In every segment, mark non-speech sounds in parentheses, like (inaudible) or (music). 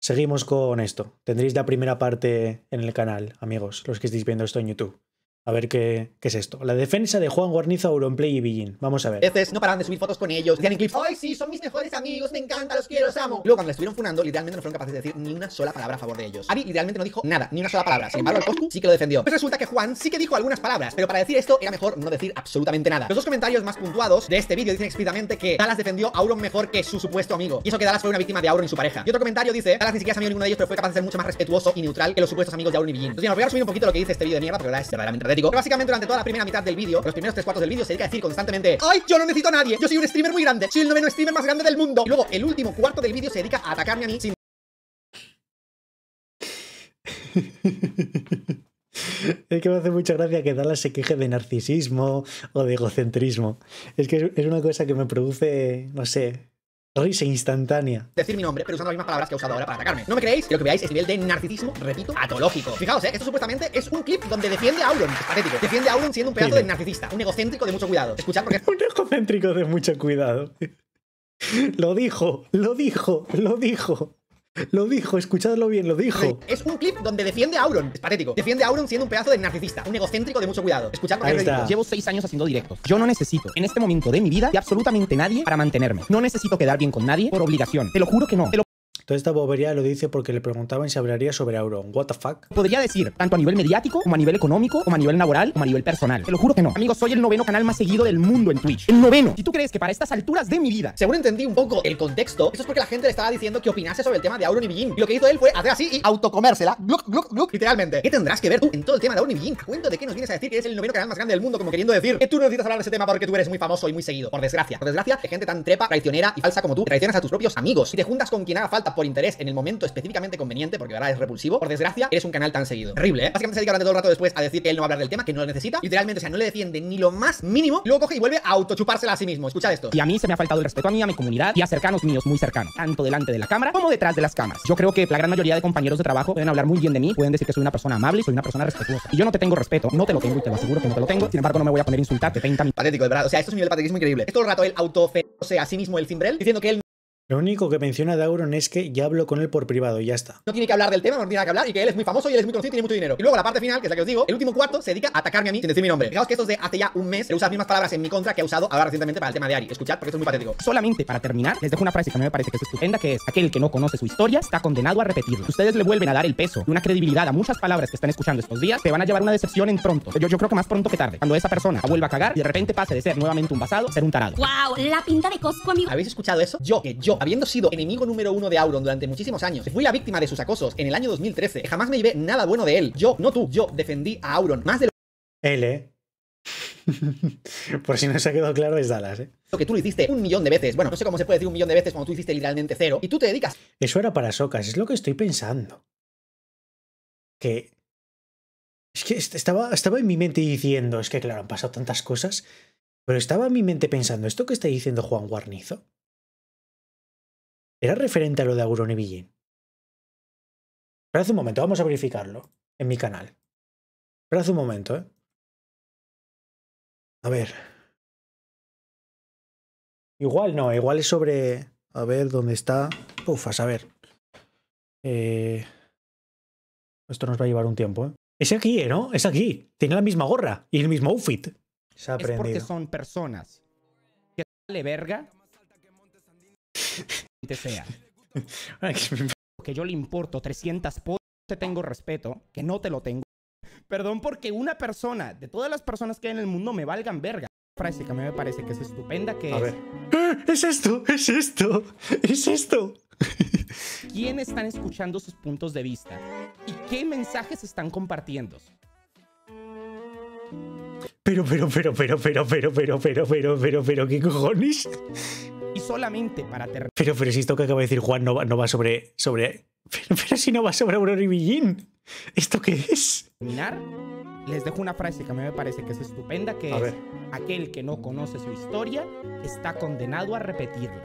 Seguimos con esto. Tendréis la primera parte en el canal, amigos, los que estéis viendo esto en YouTube. A ver qué, qué, es esto. La defensa de Juan Guarnizo, Auronplay y Billin. Vamos a ver. Veces no paraban de subir fotos con ellos. Decían en clips, ¡ay, sí, son mis mejores amigos! ¡Me encanta, los quiero, los amo! Luego, cuando les estuvieron funando, literalmente no fueron capaces de decir ni una sola palabra a favor de ellos. Abby literalmente no dijo nada, ni una sola palabra. Sin embargo, el Coscu sí que lo defendió. Pues resulta que Juan sí que dijo algunas palabras, pero para decir esto era mejor no decir absolutamente nada. Los dos comentarios más puntuados de este vídeo dicen explícitamente que Dallas defendió a Auron mejor que su supuesto amigo. Y eso que Dallas fue una víctima de Auron y su pareja. Y otro comentario dice, Dallas ni siquiera es amigo de ninguno de ellos, pero fue capaz de ser mucho más respetuoso y neutral que los supuestos amigos de Auron y Billin. Entonces, os voy a resumir un poquito lo que dice este vídeo de mierda, porque la verdad es verdaderamente Pero básicamente durante toda la primera mitad del vídeo, los primeros tres cuartos del vídeo, se dedica a decir constantemente ¡Ay, yo no necesito a nadie! Yo soy un streamer muy grande, soy el noveno streamer más grande del mundo. Luego, el último cuarto del vídeo se dedica a atacarme a mí sin (laughs) Es que me hace mucha gracia que Dallas se queje de narcisismo o de egocentrismo. Es que es una cosa que me produce, no sé, risa instantánea. Decir mi nombre, pero usando las mismas palabras que he usado ahora para atacarme. ¿No me creéis? Que lo que veáis es nivel de narcisismo, repito, patológico. Fijaos, eh, esto supuestamente es un clip donde defiende a Auron. Es patético. Defiende a Auron siendo un pedazo de narcisista, un egocéntrico de mucho cuidado. Escuchad porque... (laughs) un egocéntrico de mucho cuidado. (laughs) Lo dijo, lo dijo, lo dijo. Lo dijo, escuchadlo bien, lo dijo. Es un clip donde defiende a Auron. Es patético. Defiende a Auron siendo un pedazo de narcisista, un egocéntrico de mucho cuidado. Escuchad porque es ridículo. Llevo seis años haciendo directos. Yo no necesito, en este momento de mi vida, de absolutamente nadie para mantenerme. No necesito quedar bien con nadie por obligación. Te lo juro que no. Te lo Toda esta bobería lo dice porque le preguntaban si hablaría sobre Auron. ¿What the fuck? podría decir, tanto a nivel mediático, como a nivel económico, como a nivel laboral, como a nivel personal. Te lo juro que no. Amigos, soy el noveno canal más seguido del mundo en Twitch. El noveno. Si tú crees que para estas alturas de mi vida Según entendí un poco el contexto, eso es porque la gente le estaba diciendo que opinase sobre el tema de Auron y Billin. Y lo que hizo él fue hacer así y autocomérsela. Gluck, gluck, gluck. Literalmente. ¿Qué tendrás que ver tú en todo el tema de Auron y Billin? ¿A cuento de qué nos vienes a decir que eres el noveno canal más grande del mundo? Como queriendo decir que tú no necesitas hablar de ese tema porque tú eres muy famoso y muy seguido. Por desgracia. Por desgracia, de gente tan trepa, traicionera y falsa como tú, traicionas a tus propios amigos. Y te juntas con quien haga falta por interés en el momento específicamente conveniente, porque ahora es repulsivo. Por desgracia, eres un canal tan seguido. Terrible, ¿eh? Básicamente se dedica durante todo el rato después a decir que él no va a hablar del tema, que no lo necesita. Literalmente, o sea, no le defiende ni lo más mínimo. Luego coge y vuelve a autochupársela a sí mismo. Escuchad esto. Y a mí se me ha faltado el respeto a mí, a mi comunidad y a cercanos míos muy cercanos, tanto delante de la cámara como detrás de las cámaras. Yo creo que la gran mayoría de compañeros de trabajo pueden hablar muy bien de mí, pueden decir que soy una persona amable y soy una persona respetuosa. Y yo no te tengo respeto, no te lo tengo y te lo aseguro que no te lo tengo. Sin embargo, no me voy a poner a insultarte 30 mil. Patético, de verdad. O sea, esto es un nivel de patetismo increíble. Es todo el rato él autofeándose a sí mismo el cimbrel, diciendo que él Lo único que menciona de Auron es que ya hablo con él por privado y ya está. no tiene que hablar del tema, no tiene nada que hablar y que él es muy famoso y él es muy conocido y tiene mucho dinero. Y luego la parte final, que es la que os digo, el último cuarto se dedica a atacarme a mí sin decir mi nombre. Fijaos que esto es de hace ya un mes, él usa las mismas palabras en mi contra que ha usado ahora recientemente para el tema de Ari. Escuchad porque esto es muy patético. Solamente para terminar, les dejo una frase que a mí me parece que es estupenda, que es aquel que no conoce su historia está condenado a repetirla. Si ustedes le vuelven a dar el peso y una credibilidad a muchas palabras que están escuchando estos días, te van a llevar una decepción en pronto. Yo, yo creo que más pronto que tarde. Cuando esa persona vuelva a cagar y de repente pase de ser nuevamente un basado a ser un tarado. Wow, la pinta de Cosco, amigo. ¿Habéis escuchado eso? Yo, que yo, habiendo sido enemigo número uno de Auron durante muchísimos años, fui la víctima de sus acosos en el año 2013, que jamás me llevé nada bueno de él. Yo, no tú, yo defendí a Auron más de Él, ¿eh? (laughs) por si no se ha quedado claro, es Dallas, ¿eh? lo que tú lo hiciste un millón de veces. Bueno, no sé cómo se puede decir un millón de veces cuando tú hiciste literalmente cero. Y tú te dedicas Eso era para Socas, es lo que estoy pensando. Que. Es que est- estaba, estaba en mi mente diciendo, es que claro, han pasado tantas cosas, pero estaba en mi mente pensando, ¿esto que está diciendo Juan Guarnizo? ¿Era referente a lo de Auron y Villín? Espera un momento, vamos a verificarlo en mi canal. Espera un momento, ¿eh? A ver. Igual no, igual es sobre. A ver dónde está. Uf, a saber. Eh, Esto nos va a llevar un tiempo, ¿eh? Es aquí, ¿eh? ¿no? Es aquí. Tiene la misma gorra y el mismo outfit. Se ha Es porque aprendido. son personas que vale verga sea. Que yo le importo 300 po te tengo respeto, que no te lo tengo. Perdón porque una persona, de todas las personas que hay en el mundo me valgan verga. Frase que a mí me parece que es estupenda, que A es ver. ¡Ah! Es esto, es esto, es esto. quién están escuchando sus puntos de vista y qué mensajes están compartiendo. Pero, pero, pero, pero, pero, pero, pero, pero, pero, pero, pero, ¿qué cojones? Y solamente para Pero, pero si esto que acaba de decir Juan no va, no va sobre, sobre... (laughs) Pero, pero si no va sobre Aurora y Villín. ¿Esto qué es? terminar, les dejo una frase que a mí me parece que es estupenda, que A es ver. aquel que no conoce su historia está condenado a repetirla.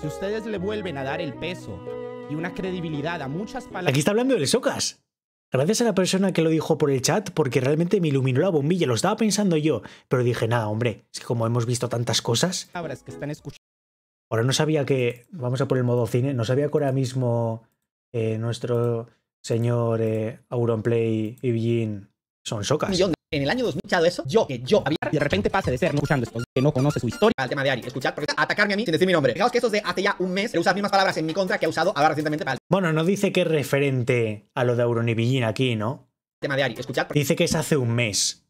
Si ustedes le vuelven a dar el peso y una credibilidad a muchas palabras Aquí está hablando del Socas. Gracias a la persona que lo dijo por el chat, porque realmente me iluminó la bombilla. Lo estaba pensando yo, pero dije, nada, hombre, es que como hemos visto tantas cosas, que están escuchando Ahora no sabía que. Vamos a por el modo cine. No sabía que ahora mismo eh, nuestro señor eh, Auronplay y Billin son socas. millón en el año 2000 escuchado eso, yo, que yo había Y de repente pase de ser no escuchando esto que no conoce su historia. al tema de Ari, escuchar, porque atacarme a mí sin decir mi nombre. Fijaos que estos de hace ya un mes, él usa las mismas palabras en mi contra que ha usado ahora recientemente para el Bueno, no dice que es referente a lo de Auron y Billin aquí, ¿no? tema de Ari, escuchar, porque Dice que es hace un mes.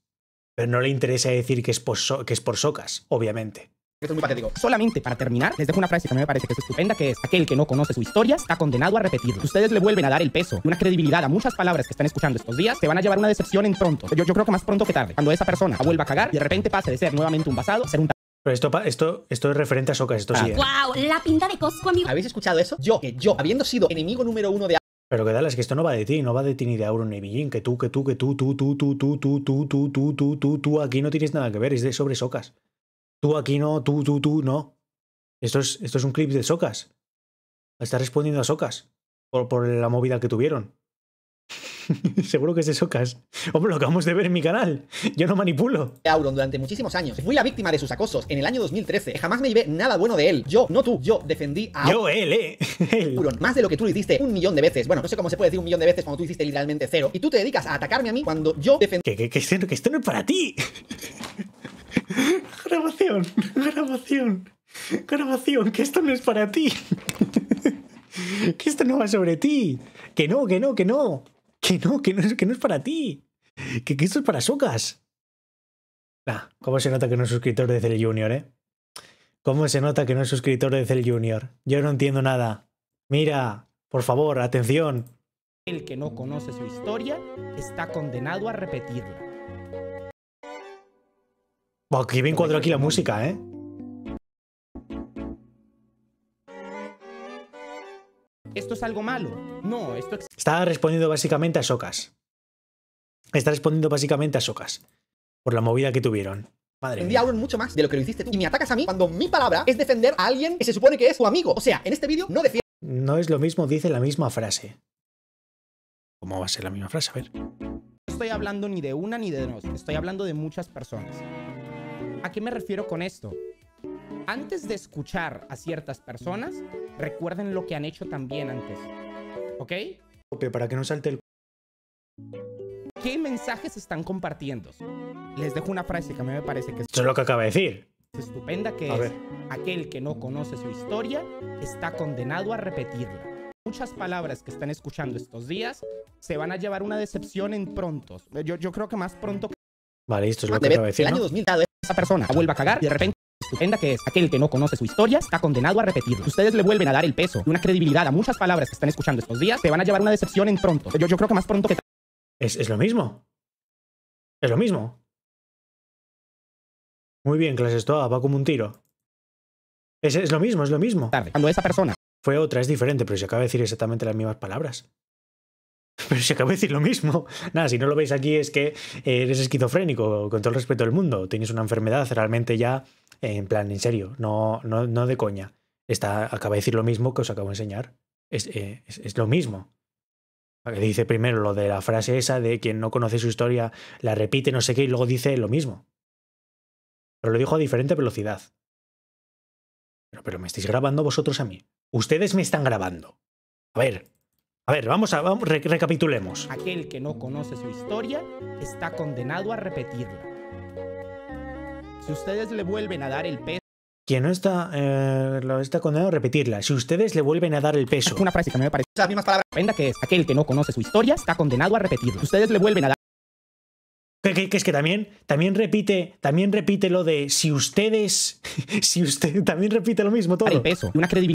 Pero no le interesa decir que es por, so- que es por socas, obviamente. Esto es muy patético. Solamente para terminar, les dejo una frase que a mí me parece que es estupenda, que es aquel que no conoce su historia está condenado a repetirlo. Si ustedes le vuelven a dar el peso y una credibilidad a muchas palabras que están escuchando estos días, se van a llevar una decepción en pronto. Yo, yo creo que más pronto que tarde. Cuando esa persona la vuelva a cagar y de repente pase de ser nuevamente un basado a ser un Pero esto, pa- esto, esto es referente a socas, esto sí. ¿eh? ¡Wow! La pinta de Cosco, amigo. ¿Habéis escuchado eso? Yo, que yo, habiendo sido enemigo número uno de Pero que dale, es que esto no va de ti, no va de ti ni de Auron ni Billin. Que tú, que tú, que tú, tú, tú, tú, tú, tú, tú, tú, tú, tú, tú, tú, aquí no tienes nada que ver, es de sobre socas. Tú aquí no, tú, tú, tú, no. Esto es, esto es un clip de socas. Está respondiendo a socas por, por la movida que tuvieron. (laughs) Seguro que es de socas. Hombre, lo acabamos de ver en mi canal. Yo no manipulo. Auron durante muchísimos años. Fui la víctima de sus acosos en el año 2013. Jamás me llevé nada bueno de él. Yo, no tú, yo defendí a Yo, él, eh. (laughs) Él. Auron más de lo que tú le hiciste un millón de veces. Bueno, no sé cómo se puede decir un millón de veces cuando tú hiciste literalmente cero. Y tú te dedicas a atacarme a mí cuando yo defendí Que, que, que, esto, que esto no es para ti. (laughs) grabación, grabación, grabación, que esto no es para ti. (laughs) que esto no va sobre ti. Que no, que no, que no. Que no, que no, es- que no es para ti. Que, esto es para socas. Nah, ¿cómo se nota que no es suscriptor de Cell Junior, eh? ¿Cómo se nota que no es suscriptor de Cell Junior? Yo no entiendo nada. Mira, por favor, atención. El que no conoce su historia está condenado a repetirla. Buah, que bien cuadro aquí la música, ¿eh? ¿Esto es algo malo? No, esto Está respondiendo básicamente a Socas. Está respondiendo básicamente a Socas. Por la movida que tuvieron. Madre mía. Auron mucho más de lo que lo hiciste tú. Y me atacas a mí cuando mi palabra es defender a alguien que se supone que es tu amigo. O sea, en este vídeo no defiendo No es lo mismo, dice la misma frase. ¿Cómo va a ser la misma frase? A ver. No estoy hablando ni de una ni de dos, estoy hablando de muchas personas. ¿A qué me refiero con esto? Antes de escuchar a ciertas personas, recuerden lo que han hecho también antes. ¿Ok? Pero para que no salte el... ¿Qué mensajes están compartiendo? Les dejo una frase que a mí me parece que es Eso es lo que acaba de decir. estupenda, que A es ver. aquel que no conoce su historia está condenado a repetirla. Muchas palabras que están escuchando estos días se van a llevar una decepción en prontos. Yo, yo creo que más pronto que Vale, esto es lo que acaba de el decir, año ¿no? 2000 dado esa persona la vuelva a cagar y de repente estupenda que es aquel que no conoce su historia está condenado a repetirlo. Ustedes le vuelven a dar el peso y una credibilidad a muchas palabras que están escuchando estos días, se van a llevar una decepción en pronto. Yo, yo creo que más pronto que Es, es lo mismo. Es lo mismo. Muy bien, clase esto va como un tiro. Es, es lo mismo, es lo mismo. tarde. Cuando esa persona Fue otra, es diferente, pero se acaba de decir exactamente las mismas palabras. (laughs) Pero se acaba de decir lo mismo. (laughs) Nada, si no lo veis aquí es que eres esquizofrénico, con todo el respeto del mundo. Tienes una enfermedad realmente ya, en plan, en serio, no, no, no de coña. Está, acaba de decir lo mismo que os acabo de enseñar. Es, eh, es, lo mismo. Dice primero lo de la frase esa de quien no conoce su historia la repite, no sé qué, y luego dice lo mismo. Pero lo dijo a diferente velocidad. Pero, pero me estáis grabando vosotros a mí. Ustedes me están grabando. A ver, a ver, vamos a vamos, recapitulemos. aquel que no conoce su historia está condenado a repetirla. Si ustedes le vuelven a dar el peso, Quien no está, eh, lo está condenado a repetirla. Si ustedes le vuelven a dar el peso. una frase que me parece las mismas palabras estupenda, que es aquel que no conoce su historia está condenado a repetirla. Si ustedes le vuelven a dar Que, que- que es que también, también repite, también repite lo de si ustedes, (laughs) si usted, también repite lo mismo todo. el peso una credibilidad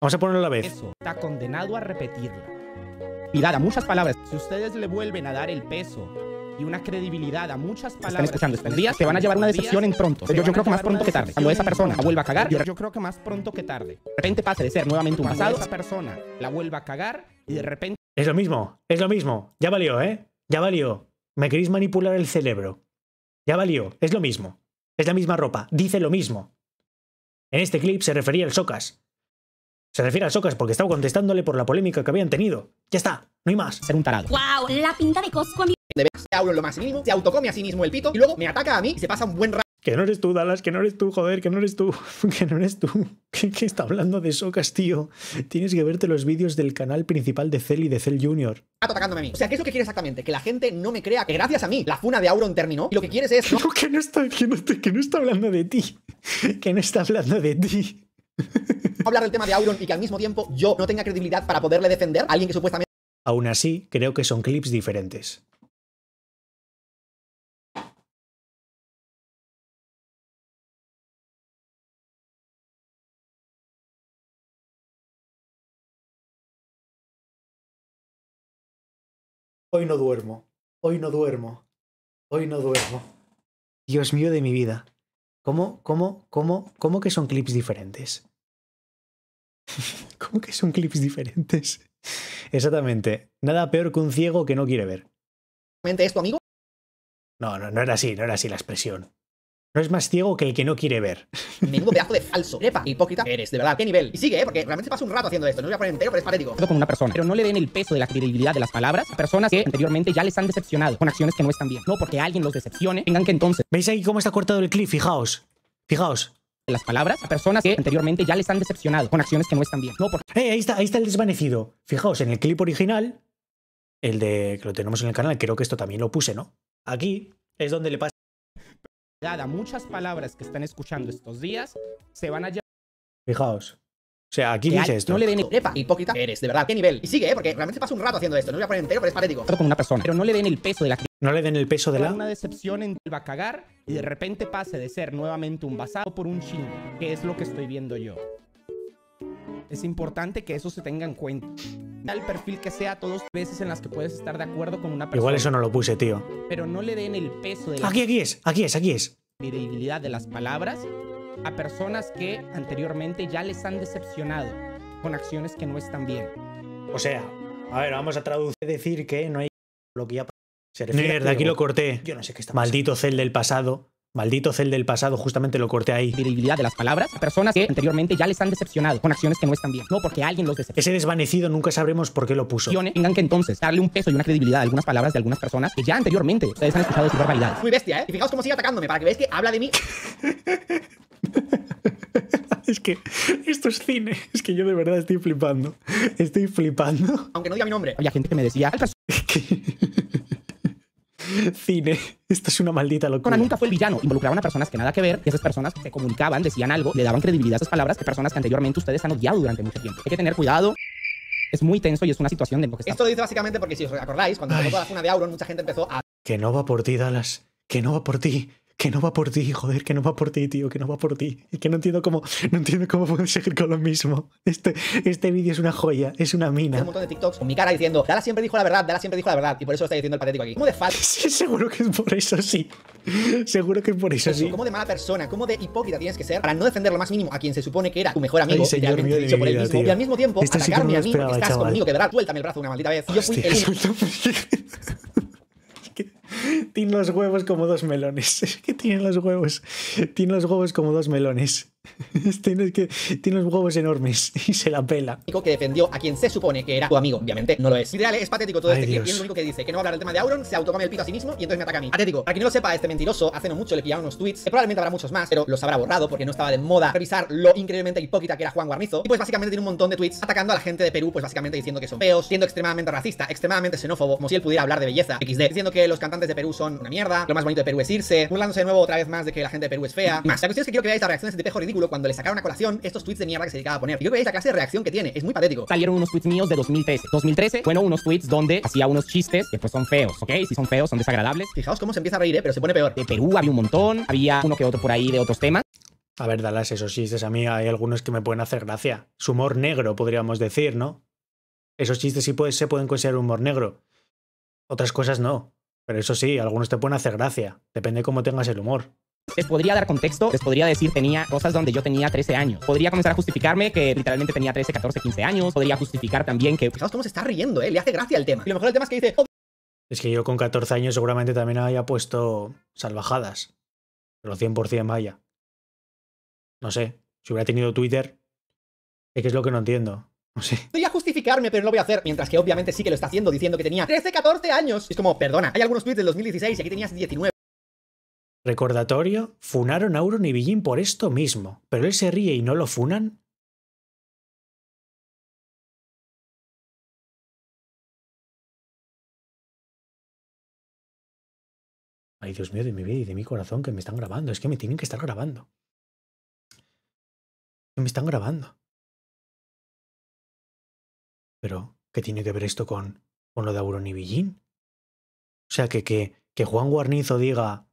Vamos a ponerlo a la vez. está condenado a repetirla. Credibilidad a muchas palabras. Si ustedes le vuelven a dar el peso y una credibilidad a muchas palabras están escuchando estos días, se van a llevar una decepción en pronto. Yo, yo creo que más pronto que tarde. Cuando esa persona la vuelva a cagar, yo, yo creo que más pronto que tarde. De repente pase de ser nuevamente un pasado, esa persona la vuelva a cagar y de repente Es lo mismo, es lo mismo. Ya valió, ¿eh? Ya valió. Me queréis manipular el cerebro. Ya valió, es lo mismo. Es la misma ropa, dice lo mismo. En este clip se refería al Socas. Se refiere al Socas porque estaba contestándole por la polémica que habían tenido. Ya está, no hay más. ser un tarado. ¡Wow! La pinta de Cosco, amigo. de ver a Auron lo más mínimo, se autocome a sí mismo el pito y luego me ataca a mí y se pasa un buen rato Que no eres tú, Dallas, que no eres tú, joder, que no eres tú, (laughs) que no eres tú. ¿Qué, qué está hablando de Socas, tío? Tienes que verte los vídeos del canal principal de Cell y de Cell Junior. atacándome a mí. O sea, ¿qué es lo que quiere exactamente? Que la gente no me crea que gracias a mí la funa de Auron terminó y lo que quieres es no No, (laughs) que no está, que no, que no está hablando de ti. (laughs) Que no está hablando de ti. (laughs) hablar del tema de Auron y que al mismo tiempo yo no tenga credibilidad para poderle defender a alguien que supuestamente Aún así, creo que son clips diferentes. Hoy no duermo. Hoy no duermo. Hoy no duermo. Dios mío de mi vida. ¿Cómo, cómo, cómo, cómo que son clips diferentes? (laughs) ¿Cómo que son clips diferentes? Exactamente. Nada peor que un ciego que no quiere ver. es tu amigo, No, no, no era así, no era así la expresión. No es más ciego que el que no quiere ver. (laughs) menudo pedazo de falso, (laughs) trepa, hipócrita eres, de verdad, qué nivel. Y sigue, ¿eh? porque realmente se pasa un rato haciendo esto, no lo voy a poner entero, pero es patético. con una persona, pero no le den el peso de la credibilidad de las palabras a personas que anteriormente ya les han decepcionado con acciones que no están bien. No porque alguien los decepcione, tengan que entonces ¿Veis ahí cómo está cortado el clip? Fijaos. Fijaos. Las palabras a personas que anteriormente ya les han decepcionado con acciones que no están bien. No porque Eh, ahí está, ahí está el desvanecido. Fijaos, en el clip original, el de que lo tenemos en el canal, creo que esto también lo puse, ¿no? Aquí es donde le pasa. muchas palabras que están escuchando estos días, se van a llevar Fijaos. O sea, aquí dice esto. no le den el Trepa, hipócrita eres, de verdad, qué nivel. Y sigue, ¿eh? porque realmente se pasa un rato haciendo esto, no lo voy a poner entero, pero es patético. con una persona, pero no le den el peso de la No le den el peso de la. una decepción en va a cagar y de repente pase de ser nuevamente un basado por un chingo, que es lo que estoy viendo yo. Es importante que eso se tenga en cuenta. Al perfil que sea, todos veces en las que puedes estar de acuerdo con una persona, Igual eso no lo puse, tío. pero no le den el peso de la Aquí, aquí es, aquí es, aquí es. credibilidad de las palabras a personas que anteriormente ya les han decepcionado con acciones que no están bien. O sea, a ver, vamos a traducir. Decir que no hay lo que ya. Se que- aquí lo corté. Yo no sé qué está Maldito. Cel del pasado. Maldito cel del pasado, justamente lo corté ahí. Credibilidad de las palabras a personas que anteriormente ya les han decepcionado con acciones que no están bien. No porque alguien los decepcione. Ese desvanecido nunca sabremos por qué lo puso. tengan que entonces darle un peso y una credibilidad a algunas palabras de algunas personas que ya anteriormente ustedes han escuchado decir barbaridades. Muy bestia, ¿eh? Y fijaos cómo sigue atacándome, para que veáis que habla de mí. (laughs) (laughs) Es que esto es cine. Es que yo de verdad estoy flipando. Estoy flipando. Aunque no diga mi nombre. Había gente que me decía, "Al Cine. Esto es una maldita locura. nunca fue el villano. Involucraban a personas que nada que ver y esas personas se comunicaban, decían algo, le daban credibilidad a esas palabras que personas que anteriormente ustedes han odiado durante mucho tiempo. Hay que tener cuidado. Es muy tenso y es una situación de lo que está Esto lo dice básicamente porque si os acordáis, cuando empezó toda la funa de Auron, mucha gente empezó a Que no va por ti, Dallas. Que no va por ti. Que no va por ti, joder, que no va por ti, tío, que no va por ti. Y que no entiendo cómo, no entiendo cómo puedo seguir con lo mismo. Este, este vídeo es una joya, es una hacer un mina. montón de TikToks con mi cara diciendo, Dala siempre dijo la verdad, Dala siempre dijo la verdad. Y por eso lo está diciendo el patético aquí. ¿Cómo de falso? Sí, seguro que es por eso, sí. Seguro que es por eso, sí. ¿Cómo de mala persona? ¿Cómo de hipócrita tienes que ser para no defender lo más mínimo a quien se supone que era tu mejor amigo, Ay, señor mío de dicho por él mismo, tío. y al mismo tiempo Esto sí que atacarme no a mí esperaba, porque estás chaval. conmigo, que verdad, suéltame el brazo una maldita vez. Y yo fui Hostia, el único. (laughs) Tiene los huevos como dos melones. (laughs) Es que tiene los huevos. Tiene los huevos como dos melones. (laughs) Tiene, que, tiene los huevos enormes (laughs) y se la pela. que defendió a quien se supone que era tu amigo. Obviamente no lo es. Literal, es patético todo Ay, este clip. Y es lo único que dice, que no va a hablar del tema de Auron, se autocome el pito a sí mismo y entonces me ataca a mí. Patético. Para quien no lo sepa, este mentiroso hace no mucho le pillaron unos tweets, que probablemente habrá muchos más, pero los habrá borrado porque no estaba de moda revisar lo increíblemente hipócrita que era Juan Guarnizo. Y pues básicamente tiene un montón de tweets atacando a la gente de Perú, pues básicamente diciendo que son feos, siendo extremadamente racista, extremadamente xenófobo, como si él pudiera hablar de belleza, XD, diciendo que los cantantes de Perú son una mierda, lo más bonito de Perú es irse, burlándose de nuevo otra vez más de que la gente de Perú es fea. Más. La cuestión es que quiero que veáis las reacciones de pejo ridículo cuando le sacaron a colación estos tweets de mierda que se dedicaba a poner. Y quiero que veáis la clase de reacción que tiene, es muy patético. Salieron unos tweets míos de 2013. 2013 fueron unos tweets donde hacía unos chistes que pues son feos, ¿ok? Si son feos, son desagradables. Fijaos cómo se empieza a reír, ¿eh? pero se pone peor. De Perú había un montón, había uno que otro por ahí de otros temas. A ver, Dallas, esos chistes a mí hay algunos que me pueden hacer gracia. Su humor negro, podríamos decir, ¿no? Esos chistes sí puede- se pueden considerar humor negro. Otras cosas no. Pero eso sí, algunos te pueden hacer gracia. Depende cómo tengas el humor. Les podría dar contexto, les podría decir tenía cosas donde yo tenía 13 años. Podría comenzar a justificarme que literalmente tenía 13, 14, 15 años. Podría justificar también que Fijaos cómo se está riendo, ¿eh? Le hace gracia el tema. Y lo mejor del tema es que dice, "Oh, Es que yo con 14 años seguramente también haya puesto salvajadas. Pero 100% vaya. No sé. Si hubiera tenido Twitter. Es que es lo que no entiendo. No sé. podría justificarme, pero no lo voy a hacer. Mientras que obviamente sí que lo está haciendo, diciendo que tenía 13, 14 años. Es como, perdona, hay algunos tweets del 2016 y aquí tenías 19. Recordatorio, funaron a y Billin por esto mismo, pero él se ríe y no lo funan. Ay, Dios mío, de mi vida y de mi corazón, que me están grabando. Es que me tienen que estar grabando. Me están grabando. Pero, ¿qué tiene que ver esto con, con lo de Auron y Billin? O sea, que, que, que Juan Guarnizo diga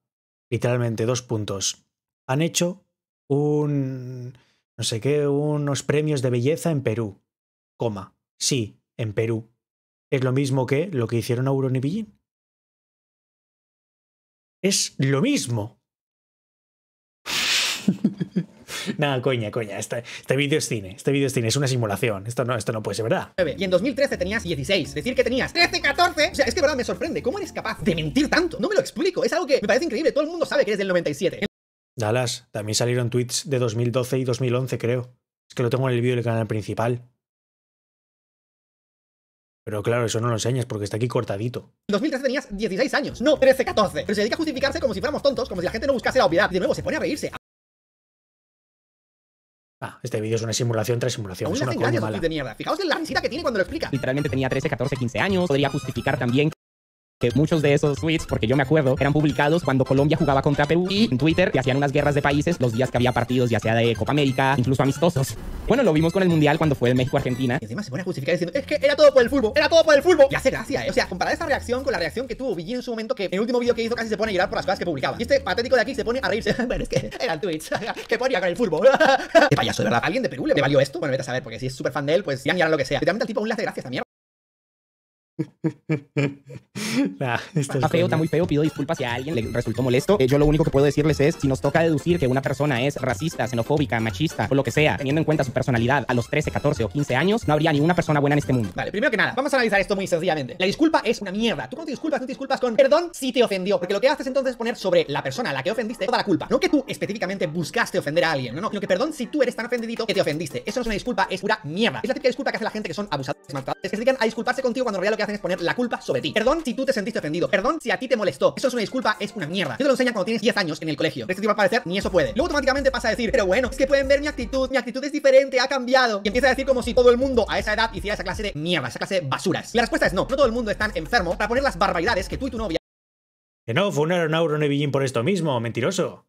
literalmente dos puntos. Han hecho un, no sé qué, unos premios de belleza en Perú. Coma. Sí, en Perú. Es lo mismo que lo que hicieron Auron y. Es lo mismo. (laughs) (laughs) Nada, coña, coña. Este, este vídeo es cine. Este vídeo es cine. Es una simulación. Esto no, esto no puede ser verdad. Y en 2013 tenías 16. Decir que tenías 13, 14. O sea, es que verdad me sorprende. ¿Cómo eres capaz de mentir tanto? No me lo explico. Es algo que me parece increíble. Todo el mundo sabe que eres del 97. Dallas, también salieron tweets de 2012 y 2011, creo. Es que lo tengo en el vídeo del canal principal. Pero claro, eso no lo enseñas porque está aquí cortadito. En 2013 tenías 16 años, no 13, 14. Pero se dedica a justificarse como si fuéramos tontos, como si la gente no buscase la obviedad. Y de nuevo se pone a reírse. Ah, este vídeo es una simulación tras simulación. Es una coña mala. de mierda. Fijaos en la risita que tiene cuando lo explica. Literalmente tenía 13, 14, 15 años. Podría justificar también que muchos de esos tweets, porque yo me acuerdo, eran publicados cuando Colombia jugaba contra Perú y en Twitter que hacían unas guerras de países los días que había partidos, ya sea de Copa América, incluso amistosos. Bueno, lo vimos con el Mundial cuando fue el México-Argentina. Y encima se pone a justificar diciendo, es que era todo por el fútbol, era todo por el fútbol. Y hace gracia, ¿eh? O sea, comparar esta reacción con la reacción que tuvo Villín en su momento, que en el último vídeo que hizo casi se pone a llorar por las cosas que publicaba. Y este patético de aquí se pone a reírse. (laughs) bueno, es que eran tweets (laughs) que ponía con el fútbol. (laughs) Qué payaso, de verdad. ¿Alguien de Perú le valió esto? Bueno, vete a saber, porque si es súper fan de él, pues ya harán lo que sea. Literalmente al tipo aún le hace gracia esta mierda. (laughs) Nah, Está feo, está muy feo. Pido disculpas si a alguien le resultó molesto. Eh, yo lo único que puedo decirles es, si nos toca deducir que una persona es racista, xenofóbica, machista o lo que sea, teniendo en cuenta su personalidad a los 13, 14 o 15 años, no habría ni una persona buena en este mundo. Vale, primero que nada, vamos a analizar esto muy sencillamente. La disculpa es una mierda. Tú cuando te disculpas, no te disculpas con perdón si te ofendió. Porque lo que haces entonces es poner sobre la persona a la que ofendiste toda la culpa. No que tú específicamente buscaste ofender a alguien, no, no, sino que perdón si tú eres tan ofendidito que te ofendiste. Eso no es una disculpa, es pura mierda. Es la típica disculpa que hace la gente que son abusadores, maltratadores, que se dedican a disculparse contigo cuando en realidad lo que hacen es poner la culpa sobre ti. Perdón si tú te sentiste ofendido. Perdón si a ti te molestó. Eso es una disculpa, es una mierda. Yo te lo enseñan cuando tienes 10 años en el colegio. Este tipo al parecer ni eso puede. Luego automáticamente pasa a decir, pero bueno, es que pueden ver mi actitud, mi actitud es diferente, ha cambiado. Y empieza a decir como si todo el mundo a esa edad hiciera esa clase de mierda, esa clase de basuras. Y la respuesta es no, no todo el mundo es tan enfermo para poner las barbaridades que tú y tu novia Que no, funaron a Auron por esto mismo, mentiroso.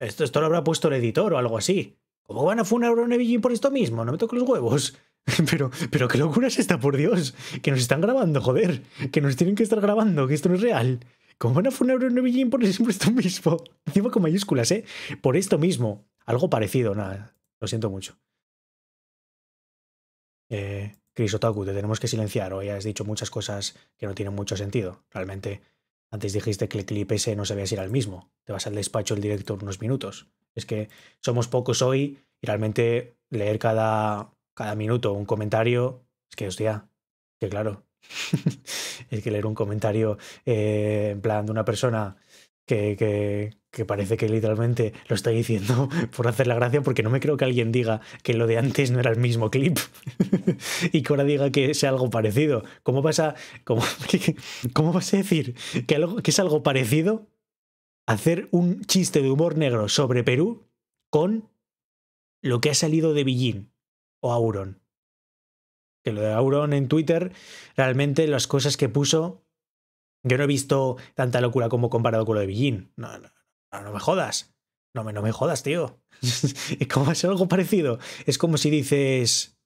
Esto, esto lo habrá puesto el editor o algo así. ¿Cómo van a funar a Auron por esto mismo? No me toco los huevos. (laughs) Pero, pero qué locura es esta, por Dios. Que nos están grabando, joder. Que nos tienen que estar grabando, que esto no es real. ¿Cómo van a funar a Billin por por esto mismo? (laughs) Encima con mayúsculas, ¿eh? Por esto mismo. Algo parecido, nada. Lo siento mucho. Eh, Chris Otaku, te tenemos que silenciar. Hoy has dicho muchas cosas que no tienen mucho sentido. Realmente, antes dijiste que el clip ese no sabía si era el mismo. Te vas al despacho el director unos minutos. Es que somos pocos hoy y realmente leer cada, cada minuto un comentario. Es que, hostia, que claro. (laughs) es que leer un comentario eh, en plan de una persona que, que, parece que literalmente lo está diciendo (laughs) por hacer la gracia, porque no me creo que alguien diga que lo de antes no era el mismo clip (laughs) y que ahora diga que sea algo parecido. ¿Cómo vas a, cómo, cómo vas a decir que, algo, que es algo parecido hacer un chiste de humor negro sobre Perú con lo que ha salido de Billín o Auron? Que lo de Auron en Twitter, realmente las cosas que puso yo no he visto tanta locura como comparado con lo de Billín. No, no, no, me jodas. No me, no me jodas, tío. ¿Cómo va a ser algo parecido? Es como si dices.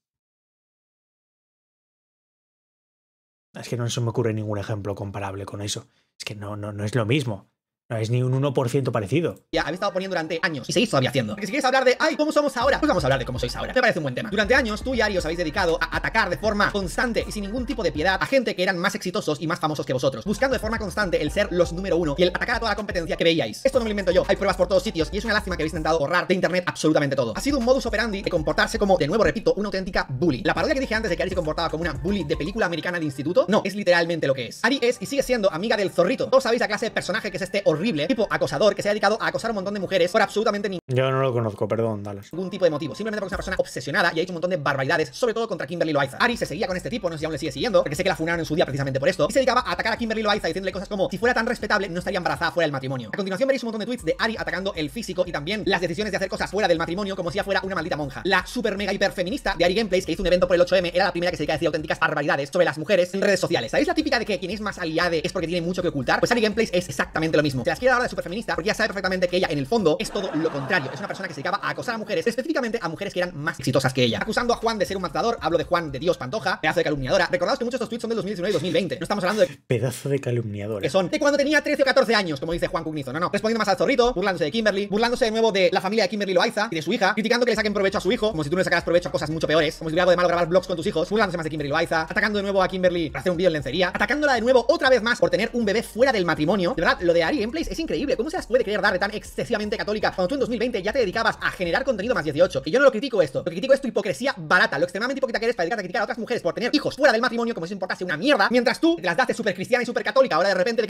Es que no se me ocurre ningún ejemplo comparable con eso. Es que no, no, no es lo mismo. No es ni un 1% parecido. ya habéis estado poniendo durante años y seguís todavía haciendo. Porque si quieres hablar de, ay, ¿cómo somos ahora? Pues vamos a hablar de cómo sois ahora. Me parece un buen tema. Durante años, tú y Ari os habéis dedicado a atacar de forma constante y sin ningún tipo de piedad a gente que eran más exitosos y más famosos que vosotros, buscando de forma constante el ser los número uno y el atacar a toda la competencia que veíais. Esto no me lo invento yo, hay pruebas por todos sitios y es una lástima que habéis intentado borrar de internet absolutamente todo. Ha sido un modus operandi de comportarse como, de nuevo repito, una auténtica bully. La parodia que dije antes de que Ari se comportaba como una bully de película americana de instituto, no, es literalmente lo que es. Ari es y sigue siendo amiga del zorrito. Todos sabéis la clase de personaje que es este horrible, tipo acosador, que se ha dedicado a acosar a un montón de mujeres por absolutamente ningún Yo no lo conozco, perdón, Dallas. tipo de motivo, simplemente porque es una persona obsesionada y ha hecho un montón de barbaridades, sobre todo contra Kimberly Loaiza. Ari se seguía con este tipo, no sé si aún le sigue siguiendo, porque sé que la funaron en su día precisamente por esto, y se dedicaba a atacar a Kimberly Loaiza diciéndole cosas como si fuera tan respetable no estaría embarazada fuera del matrimonio. A continuación veréis un montón de tweets de Ari atacando el físico y también las decisiones de hacer cosas fuera del matrimonio como si ella fuera una maldita monja. La super mega hiper feminista de Ari Gameplays que hizo un evento por el 8M era la primera que se dedica a decir auténticas barbaridades sobre las mujeres en redes sociales. ¿Sabéis la típica de que quien es más aliade es porque tiene mucho que ocultar? Pues Ari Gameplays es exactamente lo mismo. Se las quiere hablar de super feminista porque ya sabe perfectamente que ella en el fondo es todo lo contrario. Es una persona que se dedicaba a acosar a mujeres, específicamente a mujeres que eran más exitosas que ella. Acusando a Juan de ser un matador, hablo de Juan de Dios Pantoja, pedazo de calumniadora. Recordaos que muchos de estos tweets son del 2019 y 2020. No estamos hablando de Pedazo de calumniador. que son de cuando tenía 13 o 14 años, como dice Juan Cugnizo. No, no. Respondiendo más al zorrito, burlándose de Kimberly, burlándose de nuevo de la familia de Kimberly Loaiza y de su hija, criticando que le saquen provecho a su hijo, como si tú no le sacaras provecho a cosas mucho peores, como si algo de malo grabar vlogs con tus hijos, burlándose más de Kimberly Loaiza, atacando de nuevo a Kimberly para hacer un vídeo en lencería, atacándola de nuevo otra vez más por tener un bebé fuera del matrimonio. De verdad, lo de Ari Es increíble. ¿Cómo se las puede querer dar de tan excesivamente católica cuando tú en 2020 ya te dedicabas a generar contenido más 18? Y yo no lo critico esto, lo que critico es tu hipocresía barata, lo extremadamente hipócrita que eres para dedicarte a criticar a otras mujeres por tener hijos fuera del matrimonio como si importase una mierda, mientras tú las das de super cristiana y super católica, ahora de repente le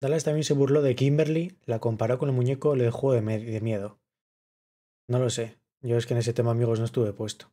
Dallas también se burló de Kimberly, la comparó con el muñeco del juego de, de miedo. No lo sé. Yo es que en ese tema, amigos, no estuve puesto.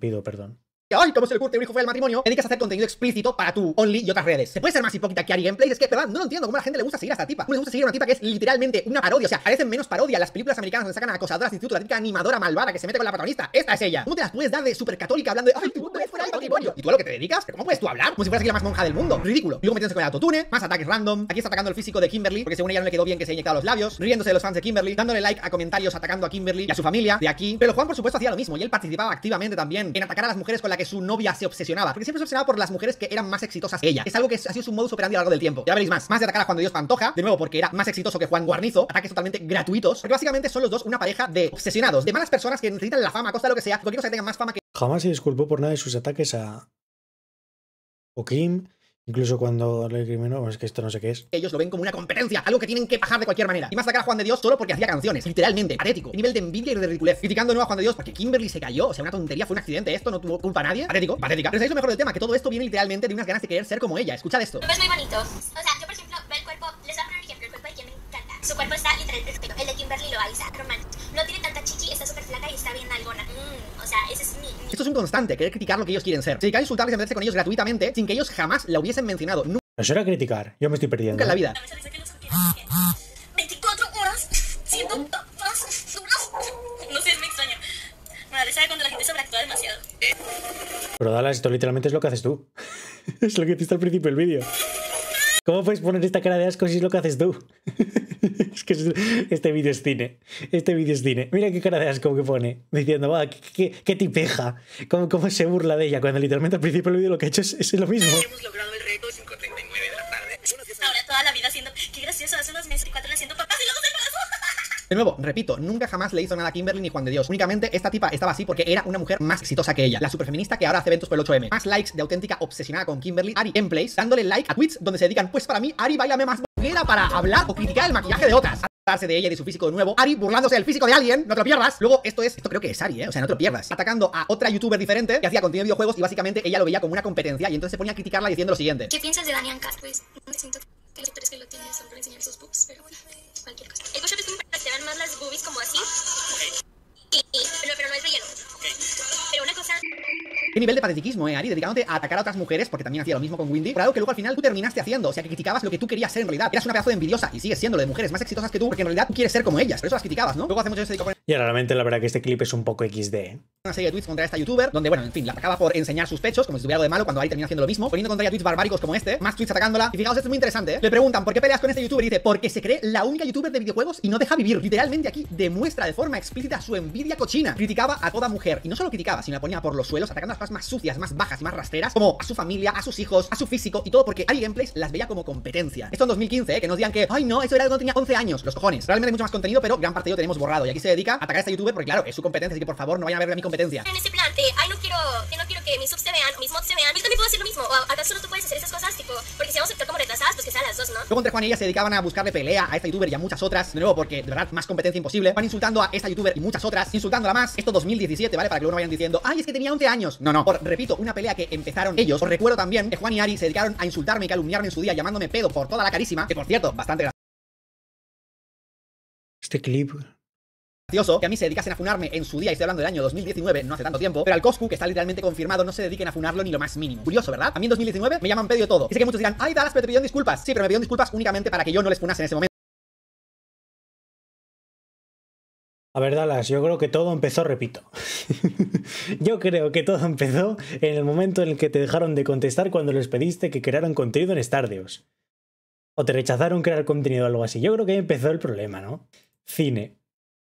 Pido perdón. ¡Ay, cómo se le ocurre un hijo fuera del matrimonio! Dedicas a hacer contenido explícito para tu Only y otras redes. ¿Se puede ser más hipócrita que Ari Gameplays? Es que, verdad, no lo entiendo. ¿Cómo la gente le gusta seguir a esta tipa? ¿Cómo le gusta seguir a una tipa que es literalmente una parodia? O sea, parecen menos parodia las películas americanas donde sacan a acosadoras de instituto, la típica animadora malvada que se mete con la protagonista. Esta es ella. ¿Cómo te las puedes dar de súper católica hablando de ¡Ay, mundo es fuera del matrimonio! ¿Y tú a lo que te dedicas? ¿Pero ¿Cómo puedes tú hablar? Como si fueras aquí la más monja del mundo. Ridículo. Luego metiéndose con el autotune, más ataques random. Aquí está atacando el físico de Kimberly, porque según ella no le quedó bien que se haya inyectado los labios. Riéndose de los fans de Kimberly, dándole like a comentarios atacando a Kimberly y a su familia de aquí. Pero Juan, por supuesto, hacía lo mismo y él participaba activamente también en atacar a las mujeres con que su novia se obsesionaba. Porque siempre se obsesionaba por las mujeres que eran más exitosas que ella. Es algo que ha sido su modus operandi a lo largo del tiempo. Ya veréis más. Más de atacar a Juan de Dios Pantoja, de nuevo porque era más exitoso que Juan Guarnizo. Ataques totalmente gratuitos. Porque básicamente son los dos una pareja de obsesionados, de malas personas que necesitan la fama a costa de lo que sea. Cualquier cosa que tenga más fama que Jamás se disculpó por nada de sus ataques a. o Kim, incluso cuando le criminó. Bueno, es que esto no sé qué es. ellos lo ven como una competencia, algo que tienen que bajar de cualquier manera. Y más sacar a Juan de Dios solo porque hacía canciones, literalmente, patético. Nivel de envidia y de ridiculez. Criticando de nuevo a Juan de Dios porque Kimberly se cayó, o sea, una tontería, fue un accidente, esto no tuvo culpa a nadie. Patético, patética. Pero sabéis lo mejor del tema, que todo esto viene literalmente de unas ganas de querer ser como ella. Escuchad esto. Es muy bonito. O sea, yo por ejemplo veo el cuerpo, les voy a poner un ejemplo, el cuerpo de quien me encanta. Su cuerpo está literal perfecto. El de Kimberly Loaiza, Román. No tiene tanta chichi, está súper flaca y está bien algona. Mm, o sea, ese es mi, mi Esto es un constante, querer criticar lo que ellos quieren ser. Se dedican a insultarles y a meterse con ellos gratuitamente sin que ellos jamás la hubiesen mencionado nunca Eso era criticar. Yo me estoy perdiendo. en la vida. Muchas veces que los quiero. 24 horas siendo duras. No sé, es muy extraño. Da risa cuando la gente sobreactúa demasiado. Pero Dallas, esto literalmente es lo que haces tú. (laughs) es lo que hiciste al principio del vídeo. ¿Cómo puedes poner esta cara de asco si es lo que haces tú? (laughs) es que es- este vídeo es cine. Este vídeo es cine. Mira qué cara de asco que pone. Diciendo, va, qué, qué- qué tipeja. ¿Cómo, ¿Cómo se burla de ella? Cuando literalmente al principio del vídeo lo que ha hecho es, es lo mismo. Hemos logrado el reto 5.39 de la tarde. Son las 10 Ahora toda la vida haciendo, qué gracioso, hace unos meses y cuatro haciendo papás y embarazó. De nuevo, repito, nunca jamás le hizo nada a Kimberly ni Juan de Dios. Únicamente esta tipa estaba así porque era una mujer más exitosa que ella. La superfeminista que ahora hace eventos por el 8M. Más likes de auténtica obsesionada con Kimberly. Ari Gameplays, dándole like a tweets donde se dedican, pues para mí, Ari, bailame más bloguera para hablar o criticar el maquillaje de otras. De ella y de su físico de nuevo. Ari burlándose del físico de alguien, no te lo pierdas. Luego, esto es, esto creo que es Ari, ¿eh? O sea, no te lo pierdas. Atacando a otra youtuber diferente que hacía contenido de videojuegos y básicamente ella lo veía como una competencia y entonces se ponía a criticarla diciendo lo siguiente. ¿Qué piensas de Daniel Cast? Pues siento que los que lo tienen son para enseñar sus boobs, pero bueno, cualquier cosa. El vean más las boobies como así. Y- pero, pero no es relleno. Pero una cosa Qué nivel de patetiquismo, eh, Ari, dedicándote a atacar a otras mujeres, porque también hacía lo mismo con Windy, por algo que luego al final tú terminaste haciendo. O sea, que criticabas lo que tú querías ser en realidad. Eras una pedazo de envidiosa y sigues siendo de mujeres más exitosas que tú, porque en realidad tú quieres ser como ellas. Por eso las criticabas, ¿no? Luego hace mucho tiempo se dedicó a poner Y realmente la verdad que este clip es un poco XD. ¿eh? una serie de tweets contra esta youtuber, donde, bueno, en fin, la atacaba por enseñar sus pechos, como si tuviera algo de malo, cuando Ari termina haciendo lo mismo, poniendo contra ella tweets barbáricos como este, más tweets atacándola. Y fijaos, esto es muy interesante, ¿eh? Le preguntan, ¿por qué peleas con este youtuber? Y dice, porque se cree la única youtuber de videojuegos y no deja vivir. Literalmente aquí demuestra de forma explícita su envidia cochina. Criticaba a toda mujer, y no solo criticaba, sino la ponía por los suelos, atacando a las cosas más sucias, más bajas y más rastreras, como a su familia, a sus hijos, a su físico, y todo porque Ari Gameplays las veía como competencia. Esto en 2015, ¿eh? Que nos digan que, ay no, eso era cuando tenía 11 años, los cojones. Realmente hay mucho más contenido, pero gran parte de ello tenemos borrado. Y aquí se dedica a atacar a esta youtuber porque, claro, es su competencia, así que por favor no vayan a verle a mi competencia. en ese plan de, ay, no quiero, que no quiero que mis subs se vean, mis mods se vean. Yo también puedo hacer lo mismo. O acaso solo tú puedes hacer esas cosas, tipo, porque si vamos a estar como retrasadas, pues que sean las dos, ¿no? Luego entre Juan y ella se dedicaban a buscarle pelea a esta youtuber y a muchas otras. De nuevo, porque de verdad, más competencia imposible. Van insultando a esta youtuber y muchas otras, más. Esto 2017, ¿vale? Para que luego no vayan diciendo, ay, es que tenía 11 años. No, no. Por, repito, una pelea que empezaron ellos. Os recuerdo también que Juan y Ari se dedicaron a insultarme y calumniarme en su día, llamándome pedo por toda la carísima. Que por cierto, bastante. Este clip. que a mí se dedicasen a funarme en su día, y estoy hablando del año 2019, no hace tanto tiempo, pero al Coscu, que está literalmente confirmado, no se dediquen a funarlo ni lo más mínimo. Curioso, ¿verdad? A mí en 2019 me llaman pedio todo. Y sé que muchos dirán, ay, Dallas, pero te pidieron disculpas. Sí, pero me pidieron disculpas únicamente para que yo no les funase en ese momento. A ver, Dallas, yo creo que todo empezó, repito. (laughs) yo creo que todo empezó en el momento en el que te dejaron de contestar cuando les pediste que crearan contenido en Stardeos. O te rechazaron crear contenido o algo así. Yo creo que ahí empezó el problema, ¿no? Cine.